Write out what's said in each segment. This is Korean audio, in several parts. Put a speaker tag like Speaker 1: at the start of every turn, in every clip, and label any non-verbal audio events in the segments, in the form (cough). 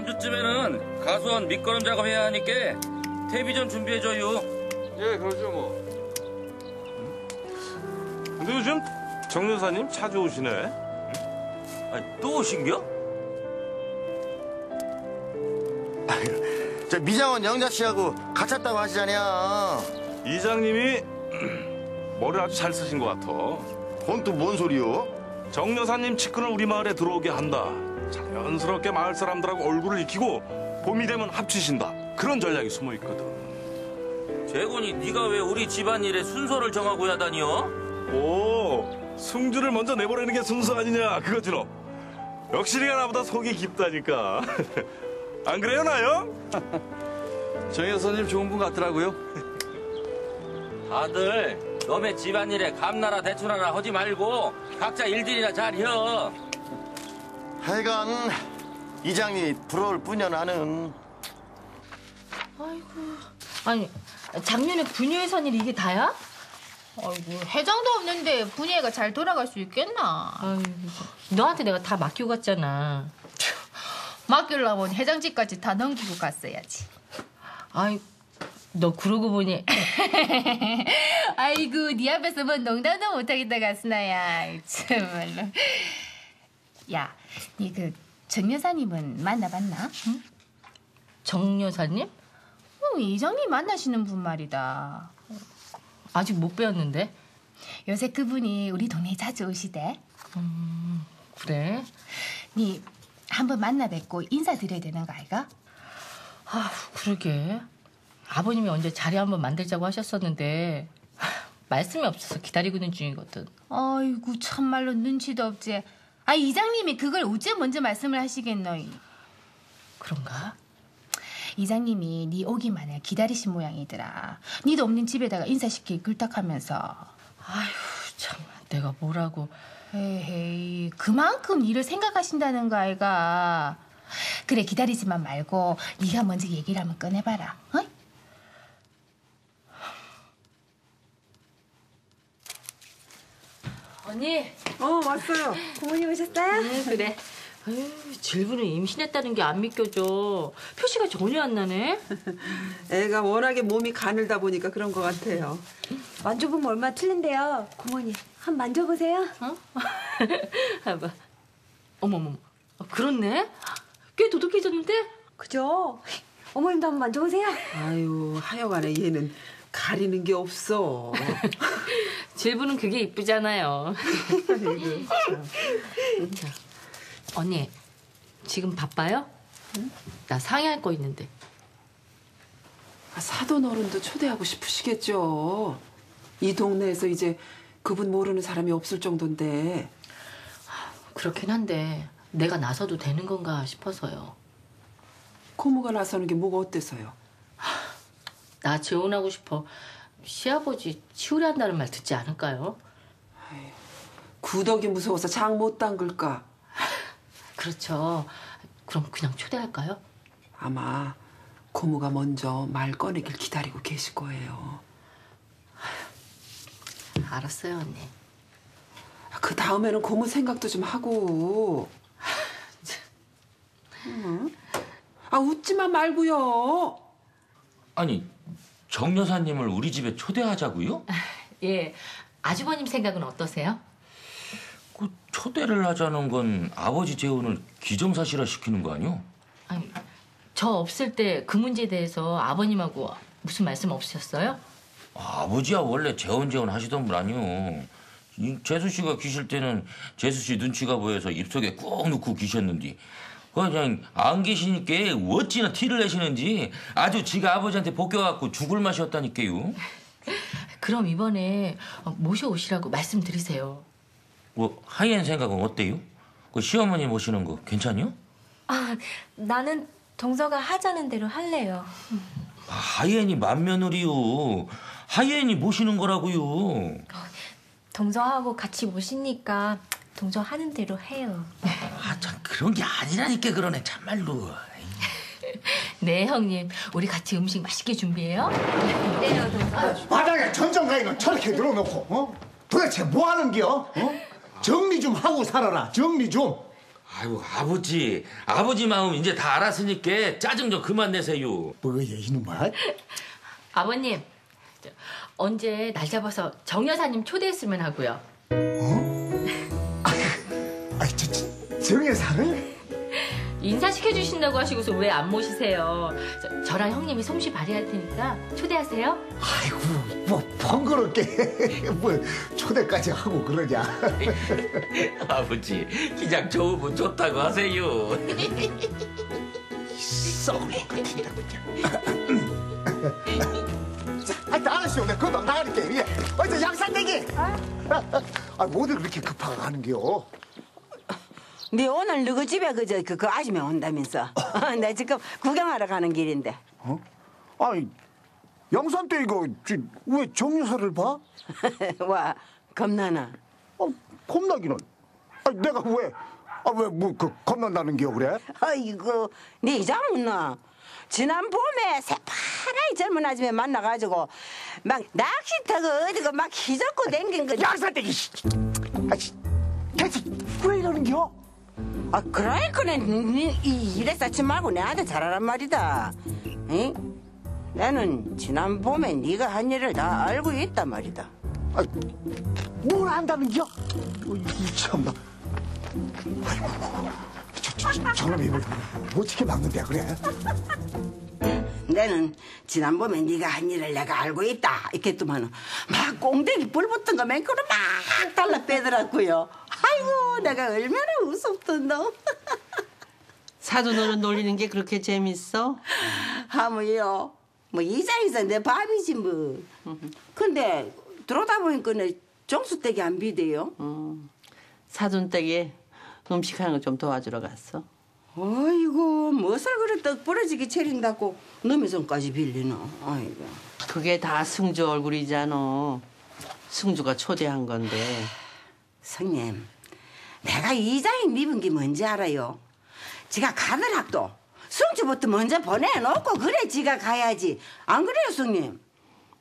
Speaker 1: 다음 주쯤에는 가수원 밑거름 작업해야 하니까 데뷔 전 준비해줘요.
Speaker 2: 예, 그러죠 뭐. 근데 요즘 정 여사님 자주 오시네.
Speaker 1: 아니, 또 오신겨?
Speaker 3: 저 미장원 영자 씨하고 같았다고 하시잖아요.
Speaker 2: 이장님이 머리를 아주 잘 쓰신 것 같아.
Speaker 3: 그건 또 뭔 소리요?
Speaker 2: 정 여사님 측근을 우리 마을에 들어오게 한다. 자연스럽게 마을 사람들하고 얼굴을 익히고 봄이 되면 합치신다. 그런 전략이 숨어 있거든.
Speaker 1: 재곤이 네가 왜 우리 집안일에 순서를 정하고 야다니요?
Speaker 2: 오, 승주를 먼저 내보내는 게 순서 아니냐, 그거지로. 역시 네가 나보다 속이 깊다니까. (laughs) 안 그래요, 나요? (laughs)
Speaker 4: 정 여사님 좋은 분 같더라고요.
Speaker 1: 다들 너네 집안일에 감나라 대추나라 하지 말고 각자 일들이나 잘 혀.
Speaker 3: 하여간 이장님이 부러울 뿐이야 나는.
Speaker 5: 아이고. 아니, 작년에 분유회사 일 이게 다야?
Speaker 6: 아이고 회장도 없는데 분야가 잘 돌아갈 수 있겠나?
Speaker 5: 아이고. 너한테 내가 다 맡기고 갔잖아.
Speaker 6: 맡기려면 회장직까지 다 넘기고 갔어야지.
Speaker 5: 아이, 너 그러고 보니 (laughs)
Speaker 6: 아이고 네 앞에서 뭐 농담도 못하겠다 가스나야. 참말로. 야, 니그정 여사님은 만나봤나? 응?
Speaker 5: 정 여사님?
Speaker 6: 어, 이장님 만나시는 분 말이다.
Speaker 5: 아직 못 배웠는데.
Speaker 6: 요새 그분이 우리 동네에 자주 오시대.
Speaker 5: 그래?
Speaker 6: 니 한번 만나 뵙고 인사드려야 되는 거 아이가?
Speaker 5: 아, 그러게. 아버님이 언제 자리 한번 만들자고 하셨었는데 말씀이 없어서 기다리고 있는 중이거든.
Speaker 6: 아이고 참말로 눈치도 없지. 아 이장님이 그걸 어째 먼저 말씀을 하시겠노?
Speaker 5: 그런가?
Speaker 6: 이장님이 네 오기만을 기다리신 모양이더라. 니도 없는 집에다가 인사시키기 글딱하면서.
Speaker 5: 아휴, 참. 내가 뭐라고.
Speaker 6: 에헤이 그만큼 일을 생각하신다는 거 아이가. 그래 기다리지만 말고 네가 먼저 얘기를 한번 꺼내봐라. 어?
Speaker 5: 언니.
Speaker 7: 어 왔어요. 부모님 오셨어요?
Speaker 5: 응, 그래. 아유, 질문을 임신했다는 게 안 믿겨져. 표시가 전혀 안 나네. (laughs)
Speaker 7: 애가 워낙에 몸이 가늘다 보니까 그런 것 같아요.
Speaker 8: 만져보면 얼마 틀린데요. 고모님, 한번 만져보세요.
Speaker 5: 어? (laughs) 봐봐. 어머머머. 아, 그렇네? 꽤 도둑해졌는데?
Speaker 8: 그죠? 어머님도 한번 만져보세요.
Speaker 7: 아유 하여간에 얘는 가리는 게 없어. (laughs)
Speaker 5: 질문은 그게 이쁘잖아요. 자, 언니, 지금 바빠요? 나 상의할 거 있는데.
Speaker 7: 아, 사돈 어른도 초대하고 싶으시겠죠. 이 동네에서 이제 그분 모르는 사람이 없을 정도인데
Speaker 5: 그렇긴 한데 내가 나서도 되는 건가 싶어서요.
Speaker 7: 고모가 나서는 게 뭐가 어때서요?
Speaker 5: 나 재혼하고 싶어. 시아버지 치우려 한다는 말 듣지 않을까요?
Speaker 7: 구덕이 무서워서 장 못 담글까? (laughs)
Speaker 5: 그렇죠. 그럼 그냥 초대할까요?
Speaker 7: 아마 고모가 먼저 말 꺼내길 기다리고 계실 거예요.
Speaker 5: 알았어요, 언니.
Speaker 7: 그 다음에는 고모 생각도 좀 하고. (laughs) 응? 아 웃지만 말고요.
Speaker 1: 아니, 정 여사님을 우리 집에 초대하자고요?
Speaker 5: 예, 아주버님 생각은 어떠세요?
Speaker 1: 그 초대를 하자는 건 아버지 재혼을 기정사실화 시키는 거 아니요?
Speaker 5: 아니, 저 없을 때 그 문제에 대해서 아버님하고 무슨 말씀 없으셨어요?
Speaker 1: 아버지야 원래 재혼 재혼 하시던 분 아니요. 이 재수 씨가 기실 때는 재수 씨 눈치가 보여서 입속에 꾹 넣고 기셨는데 그냥 안 계시니까 어찌나 티를 내시는지 아주 지가 아버지한테 복겨갖고 죽을 맛이었다니까요.
Speaker 5: 그럼 이번에 모셔오시라고 말씀드리세요.
Speaker 1: 뭐 하이엔 생각은 어때요? 그 시어머니 모시는 거 괜찮요?
Speaker 8: 아, 나는 동서가 하자는 대로 할래요.
Speaker 1: 아, 하이엔이 맏며느리요. 하이엔이 모시는 거라고요.
Speaker 8: 동서하고 같이 모시니까 동서 하는 대로 해요. (laughs)
Speaker 1: 그런 게 아니라니까 그러네 참말로. (laughs)
Speaker 5: 네, 형님. 우리 같이 음식 맛있게 준비해요.
Speaker 8: 네요, 동서.
Speaker 9: 바닥에 전정가위는 저렇게 들어놓고 어? 도대체 뭐 하는겨? 어? 정리 좀 하고 살아라 정리 좀
Speaker 1: 아유 아버지 아버지 마음 이제 다 알았으니까 짜증 좀 그만 내세요.
Speaker 9: 뭐야 이놈아?
Speaker 5: 아버님 저, 언제 날 잡아서 정 여사님 초대했으면 하고요. (laughs)
Speaker 9: 아이 저, 저 정혜상을?
Speaker 5: 인사시켜 주신다고 하시고서 왜 안 모시세요? 저, 저랑 형님이 솜씨 발휘할 테니까 초대하세요.
Speaker 9: 아이고 뭐 번거롭게 (laughs) 뭐 초대까지 하고 그러냐? (laughs)
Speaker 1: 아버지 그냥 좋으면 좋다고 하세요. (laughs)
Speaker 9: 썩을 것 같은데 그냥. 자, 하여튼 아저씨 오늘 금방 나가니까 예. 어저 양산대기. 아 뭐들 그렇게 급하게 하는겨?
Speaker 10: 네 오늘 누구 집에 그저 그, 그 아줌마 온다면서 (laughs) 나 지금 구경하러 가는 길인데
Speaker 9: 아니 양산대 이거 저, 왜 정유사를 봐? (laughs)
Speaker 10: 와 겁나나
Speaker 9: 아, 겁나기는. 아 내가 왜? 아 왜 뭐 그 겁난다는 겨 그래?
Speaker 10: 아이고 네 이장 묻나 지난 봄에 새파라이 젊은 아줌마 만나가지고 막 낚시 타고 어디고 막 휘젓고 댕긴 거
Speaker 9: 양산대기. 씨. 아씨 대체 왜 이러는 겨?
Speaker 10: 아, 그러니까는 니- 이 일에 쌓지 말고 내한테 잘하란 말이다. 응? 나는 지난 봄에 네가 한 일을 다 알고 있단 말이다.
Speaker 9: 아, 뭘 안다는겨? 어, 이 참나. 아이고, 저, 저, 저, 저놈이 뭐, 어떻게 막는데 그래?
Speaker 10: 나는 지난 봄에 네가 한 일을 내가 알고 있다. 이랬더만은 막 꽁댕이 불 붙은 거 맨그로 막 달라 빼더라고요. 아이고 내가 얼마나 우습던너. (laughs)
Speaker 11: 사돈으로 놀리는 게 그렇게 재밌어?
Speaker 10: 하모요. 뭐 이장에서 내 밥이지 뭐. 근데 들어오다 보니까는 정수댁이 안 비대요.
Speaker 11: 사돈 댁에 음식하는 거 좀 도와주러 갔어.
Speaker 10: 아이고 무엇을 그래 떡 부러지게 차린다고 너의 손까지 빌리노. 아이고.
Speaker 11: 그게 다 승주 얼굴이잖아. 승주가 초대한 건데.
Speaker 10: 성님, 내가 이장이 입은 게 뭔지 알아요? 지가 가더라도 승주부터 먼저 보내놓고 그래 지가 가야지. 안 그래요, 성님?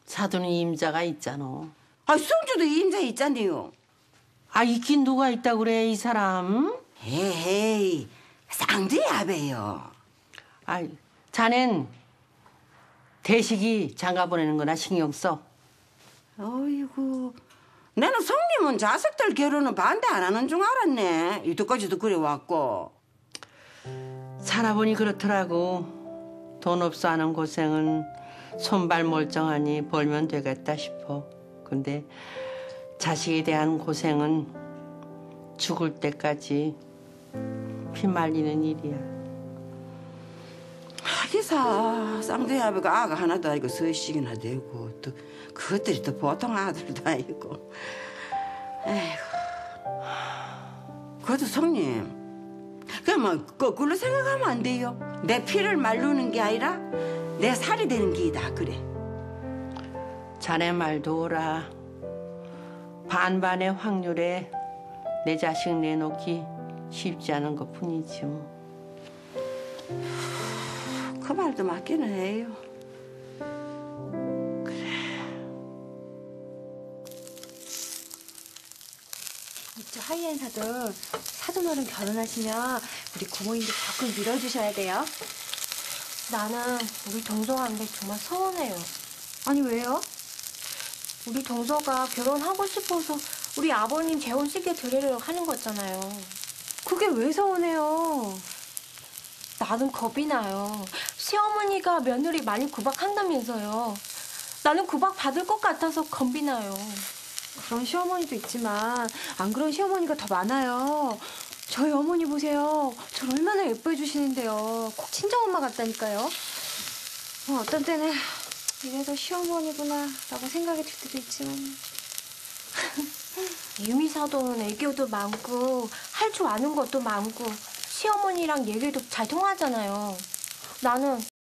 Speaker 11: 사돈이 임자가 있잖아.
Speaker 10: 아, 승주도 임자 있잖아요.
Speaker 11: 아, 있긴 누가 있다 그래, 이 사람?
Speaker 10: 에이, 쌍두야배요.
Speaker 11: 아, 자넨 대식이 장가 보내는 거나 신경 써.
Speaker 10: 어이구, 나는 성님은 자식들 결혼은 반대 안 하는 줄 알았네. 이때까지도 그래 왔고.
Speaker 11: 살아보니 그렇더라고. 돈 없어 하는 고생은 손발 멀쩡하니 벌면 되겠다 싶어. 근데 자식에 대한 고생은 죽을 때까지 피말리는 일이야.
Speaker 10: 하기사 쌍두야배가 아가 하나도 아니고 서식이나 되고 또 그것들이 또 보통 아들도 아니고. 에이구. 그래도 성님, 그뭐 거꾸로 생각하면 안 돼요. 내 피를 말르는 게 아니라 내 살이 되는 게다 그래.
Speaker 11: 자네 말도 오라. 반반의 확률에 내 자식 내놓기 쉽지 않은 것 뿐이지 뭐.
Speaker 10: 그 말도 맞기는 해요.
Speaker 8: 이쪽 하이엔사도 사돈어른 결혼하시면 우리 고모님들 적극 밀어주셔야 돼요. 나는 우리 동서한테 정말 서운해요. 아니 왜요? 우리 동서가 결혼하고 싶어서 우리 아버님 재혼식에 드리려고 하는 거잖아요. 그게 왜 서운해요? 나는 겁이 나요. 시어머니가 며느리 많이 구박한다면서요. 나는 구박 받을 것 같아서 겁이 나요. 그런 시어머니도 있지만 안 그런 시어머니가 더 많아요. 저희 어머니 보세요. 저를 얼마나 예뻐해 주시는데요. 꼭 친정엄마 같다니까요. 어, 어떤 때는 이래서 시어머니구나 라고 생각이 들 때도 있지만 (laughs) 유미사도는 애교도 많고 할 줄 아는 것도 많고 시어머니랑 얘기도 잘 통하잖아요. 나는